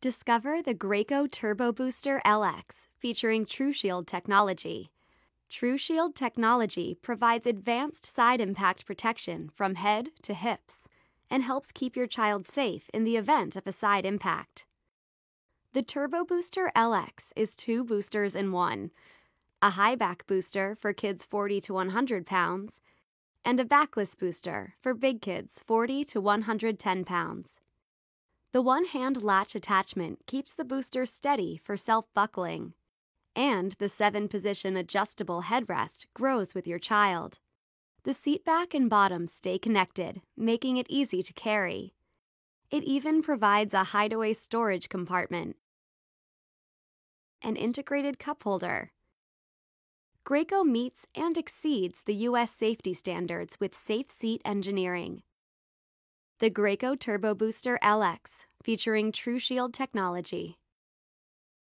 Discover the Graco TurboBooster LX featuring TrueShield technology. TrueShield technology provides advanced side impact protection from head to hips and helps keep your child safe in the event of a side impact. The TurboBooster LX is two boosters in one a high back booster for kids 40 to 100 pounds, and a backless booster for big kids 40 to 110 pounds. The one hand latch attachment keeps the booster steady for self buckling, and the seven position adjustable headrest grows with your child. The seat back and bottom stay connected, making it easy to carry. It even provides a hideaway storage compartment, an integrated cup holder. Graco meets and exceeds the U.S. safety standards with safe seat engineering. The Graco TurboBooster LX, featuring TrueShield technology.